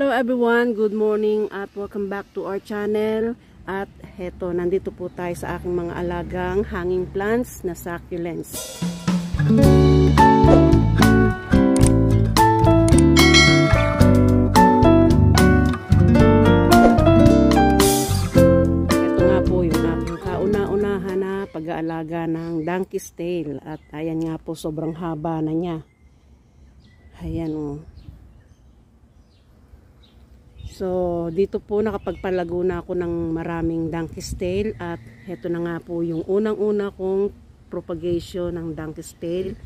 Hello everyone, good morning at welcome back to our channel. At heto, nandito po tayo sa aking mga alagang hanging plants na succulents. Ito nga po yung aking kauna-unahan na pag-aalaga ng donkey's tail. At ayan nga po, sobrang haba na niya. Ayan o. Oh. So, dito po nakapagpalago na ako ng maraming donkey's tail at heto na nga po yung unang-una kong propagation ng donkey's tail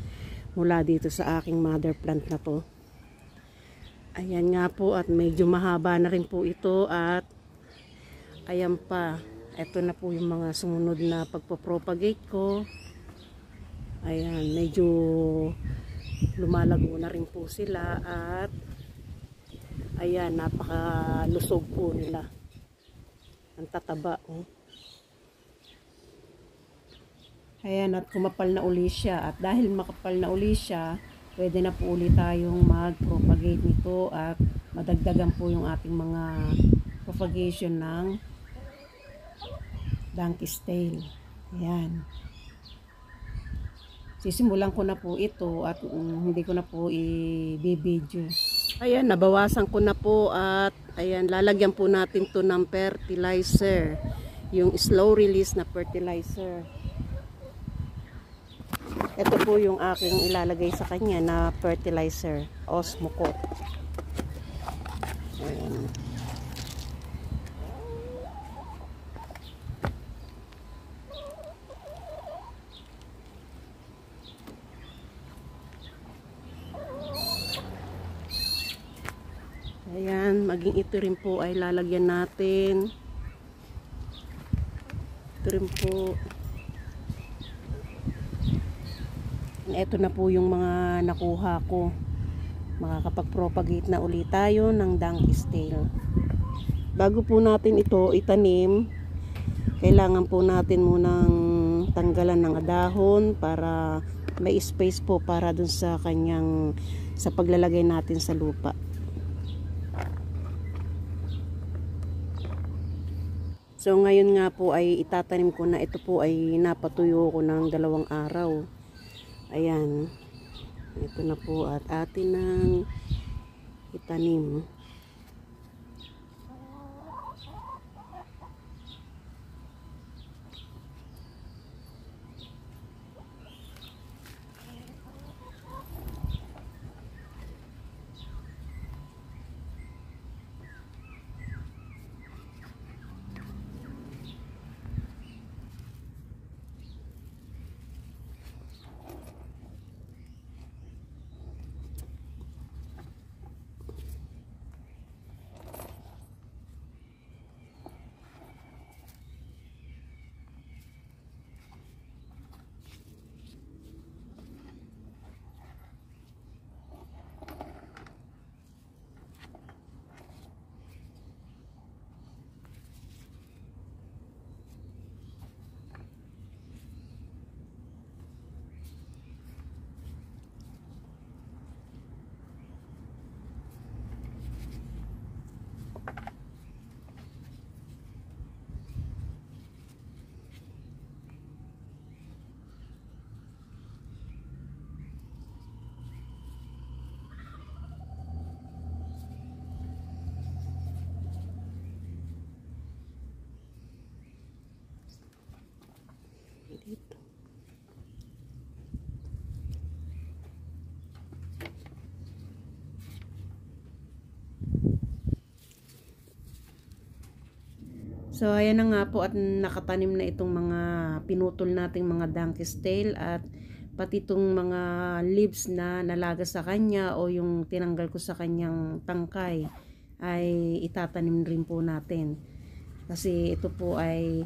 mula dito sa aking mother plant na to. Ayan nga po at medyo mahaba na rin po ito at ayan pa. Ito na po yung mga sumunod na pagpapropagate ko. Ayan, medyo lumalago na rin po sila at Ayan, napakalusog po nila. Ang tataba. Oh. Ayan, at kumapal na uli siya. At dahil makapal na uli siya, pwede na po uli tayong mag-propagate nito at madagdagan po yung ating mga propagation ng donkey's tail. Ayan. Sisimulan ko na po ito at um, hindi ko na po i-video. Ayan, nabawasan ko na po at ayan, lalagyan po natin to ng fertilizer. Yung slow release na fertilizer. Ito po yung aking ilalagay sa kanya na fertilizer, Osmocote. Ayan. Ayan, maging ito rin po ay lalagyan natin. Ito rin po. Ito na po yung mga nakuha ko. Makakapag-propagate na ulit tayo ng donkey's tail. Bago po natin ito itanim, kailangan po natin munang tanggalan ng dahon para may space po para dun sa kanyang sa paglalagay natin sa lupa. So ngayon nga po ay itatanim ko na ito po ay napatuyo ko ng dalawang araw. Ayan. Ito na po at atin ng itanim. dito. So, ayan na nga po at nakatanim na itong mga pinutol nating mga donkey's tail at pati itong mga leaves na nalaga sa kanya o yung tinanggal ko sa kanyang tangkay ay itatanim rin po natin. Kasi ito po ay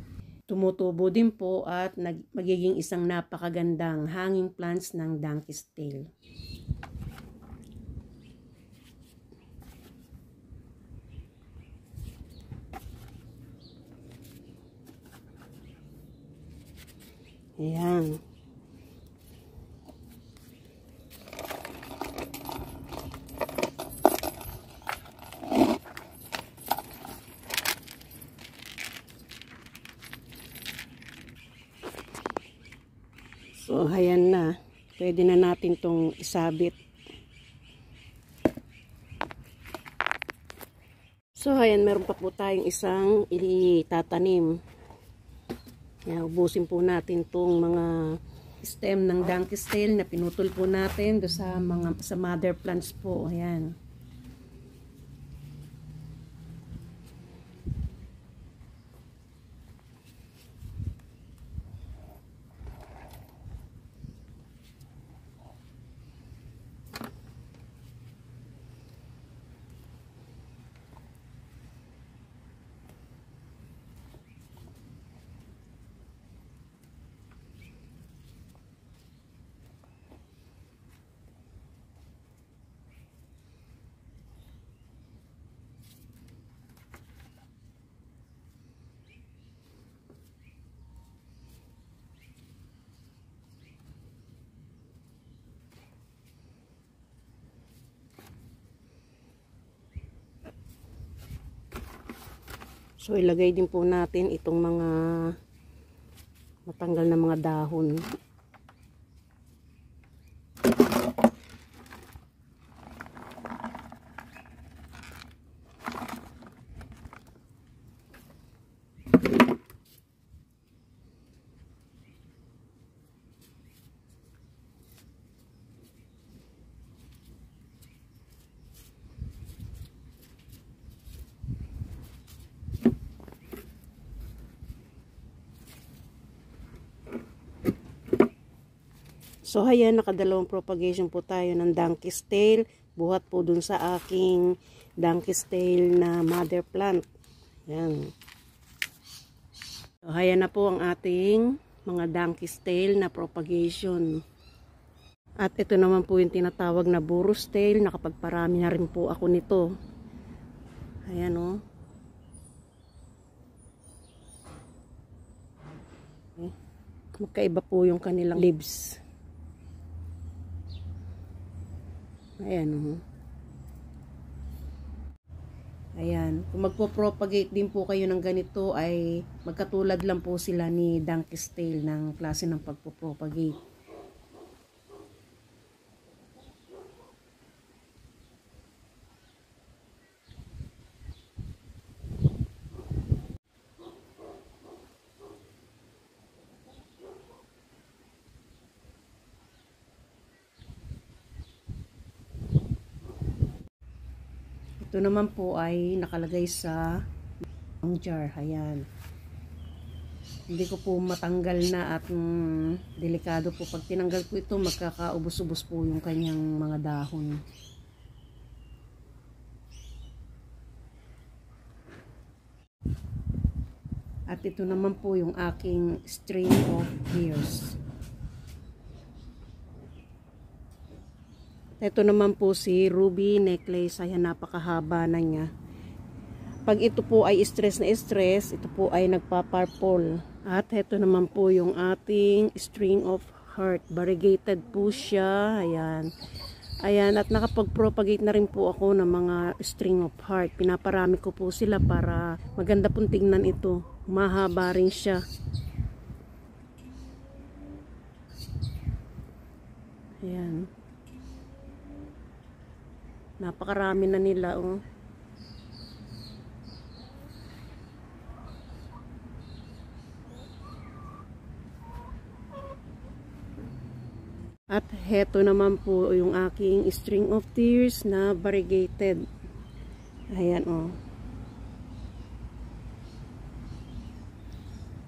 Tumutubo din po at magiging isang napakagandang hanging plants ng donkey's tail. Ayan. So, ayan na. Pwede na natin tong isabit. So, ayan, meron pa po tayong isang itatanim. Yan, ubusin po natin tong mga stem ng donkey tail na pinutol po natin do sa mga sa mother plants po. Ayan. So ilagay din po natin itong mga matanggal na mga dahon. So, ayan, nakadalawang propagation po tayo ng donkey's tail. Buhat po dun sa aking donkey's tail na mother plant. Ayan. So, ayan na po ang ating mga donkey's tail na propagation. At ito naman po yung tinatawag na burro's tail. Nakapagparami na rin po ako nito. Ayan o. Oh. Okay. Magkaiba po yung kanilang leaves. Ayan, oh. Ayan. Kung magpo-propagate din po kayo ng ganito ay magkatulad lang po sila ni Donkey's Tail ng klase ng pagpo-propagate. Ito naman po ay nakalagay sa jar. Ayan. Hindi ko po matanggal na at mm, delikado po. Pag tinanggal ko ito, magkakaubos-ubos po yung kanyang mga dahon. At ito naman po yung aking string of hairs. Ito naman po si ruby necklace. Ayan, napakahaba na niya. Pag ito po ay stress na stress, ito po ay nagpa-purple. At ito naman po yung ating string of heart. Variegated po siya. Ayan. Ayan, at nakapag-propagate na rin po ako ng mga string of heart. Pinaparami ko po sila para maganda pong tingnan ito. Mahaba rin siya. Ayan. Napakarami na nila, oh. At heto naman po yung aking string of tears na variegated. Ayan, oh.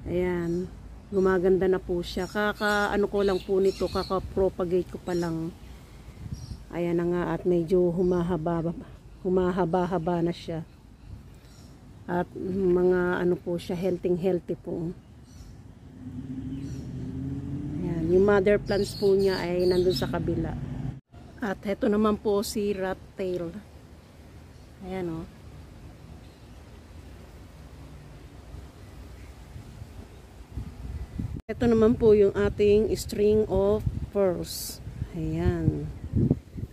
Ayan. Gumaganda na po siya. Kaka, ano ko lang po nito, kaka-propagate ko pa lang. Ayan na nga at medyo humahaba humahaba-haba na siya. At mga ano po siya, healthy healthy po. Ayan, yung mother plants po niya ay nandun sa kabila. At heto naman po si rat tail. Ayan o. Oh. Ito naman po yung ating string of pearls. Ayan.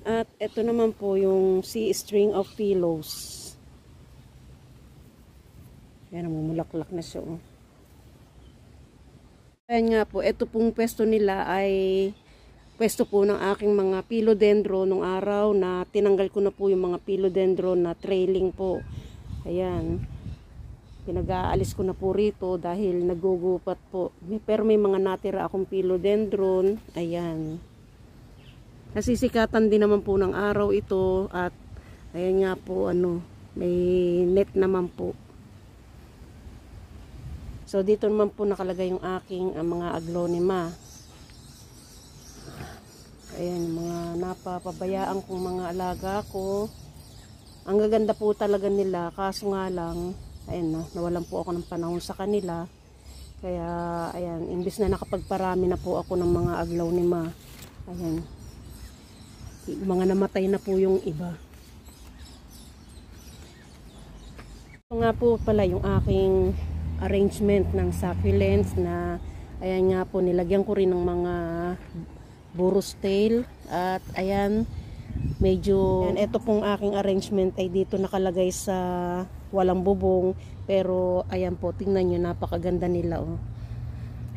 At ito naman po yung sea string of pillows. Yan, namumulaklak na siya. Oh. Ayan nga po, ito pong pwesto nila ay pwesto po ng aking mga philodendron nung araw na tinanggal ko na po yung mga philodendron na trailing po. Ayan. Pinag-aalis ko na po rito dahil nagugupat po. Pero may mga natira akong philodendron. Ayan. Nasisikatan din naman po ng araw ito at ayan nga po ano, may net naman po. So dito naman po nakalagay yung aking ang mga aglonema. Ayan, mga napapabayaan kong mga alaga ko. Ang gaganda po talaga nila, kaso nga lang, ayan na, nawalan po ako ng panahon sa kanila. Kaya, ayan, imbis na nakapagparami na po ako ng mga aglonema. Ayan, mga namatay na po yung iba. Ito nga po pala yung aking arrangement ng succulents na ayan nga po nilagyan ko rin ng mga burros tail. At ayan medyo ayan, ito pong aking arrangement ay dito nakalagay sa walang bubong. Pero ayan po tingnan nyo napakaganda nila oh.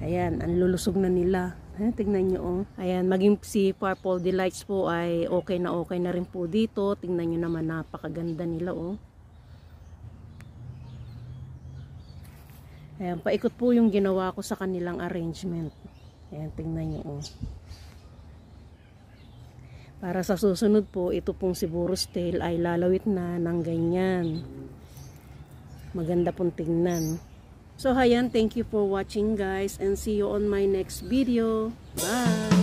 Ayan ang lulusog na nila ayan, tingnan nyo oh ayan maging si purple delights po ay okay na okay na rin po dito tingnan nyo naman napakaganda nila oh Ayan, paikot po yung ginawa ko sa kanilang arrangement. Ayan, tingnan nyo. Oh. Para sa susunod po, ito pong Siburus tail ay lalawit na ng ganyan. Maganda pong tingnan. So, ayan, thank you for watching guys and see you on my next video. Bye!